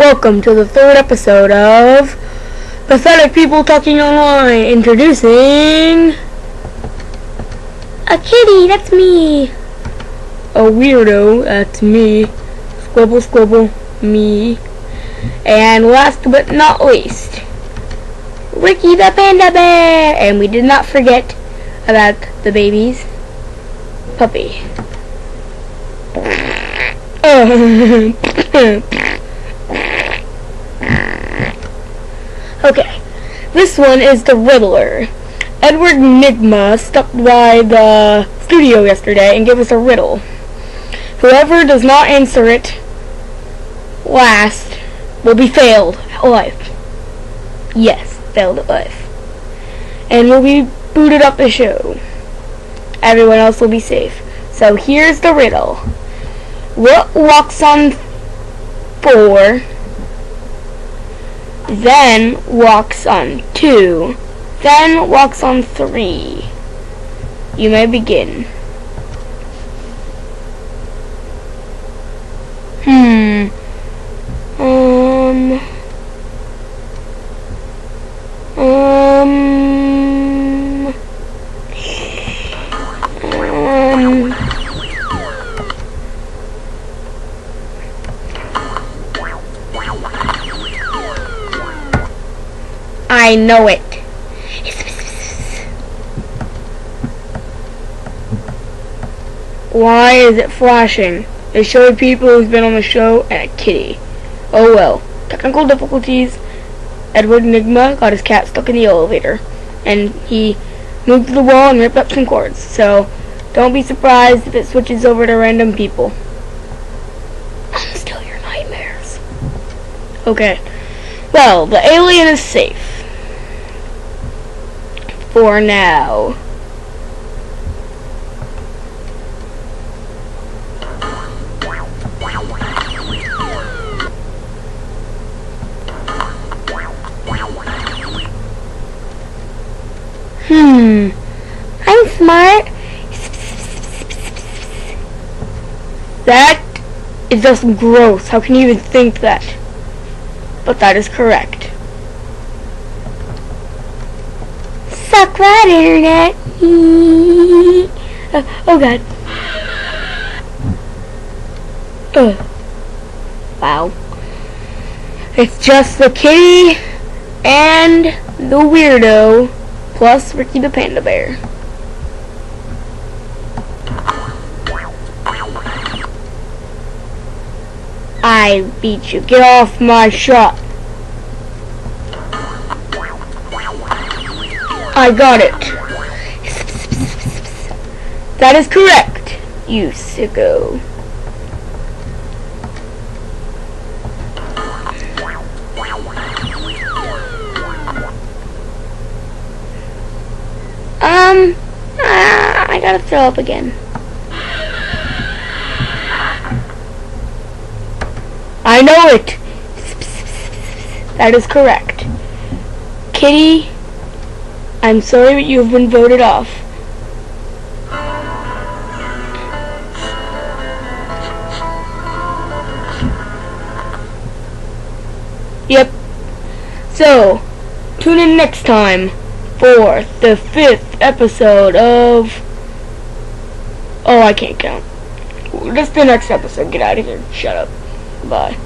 Welcome to the third episode of Pathetic People Talking Online. Introducing a kitty, that's me. A weirdo, that's me. Squibble, squibble, me. And last but not least, Ricky the Panda Bear. And we did not forget about the baby's Puppy. Okay, this one is the Riddler. Edward Nigma stopped by the studio yesterday and gave us a riddle. Whoever does not answer it last will be failed at life. Yes, failed at life. And will be booted off the show. Everyone else will be safe. So here's the riddle. What walks on four then walks on two, then walks on three. You may begin. Hmm. I know it. Why is it flashing? It showed people who's been on the show and a kitty. Oh well. Technical difficulties. Edward Nigma got his cat stuck in the elevator. And he moved to the wall and ripped up some cords. So don't be surprised if it switches over to random people. I'm still your nightmares. Okay. Well, the alien is safe for now. Hmm. I'm smart. That is just gross. How can you even think that? But that is correct. Suck that internet. uh, oh god. Uh, wow. It's just the kitty and the weirdo plus Ricky the Panda Bear. I beat you. Get off my shot. I got it. That is correct, you sicko. Um, uh, I gotta throw up again. I know it. That is correct. Kitty I'm sorry but you have been voted off. Yep. So, tune in next time for the fifth episode of... Oh, I can't count. Just the next episode. Get out of here. Shut up. Bye.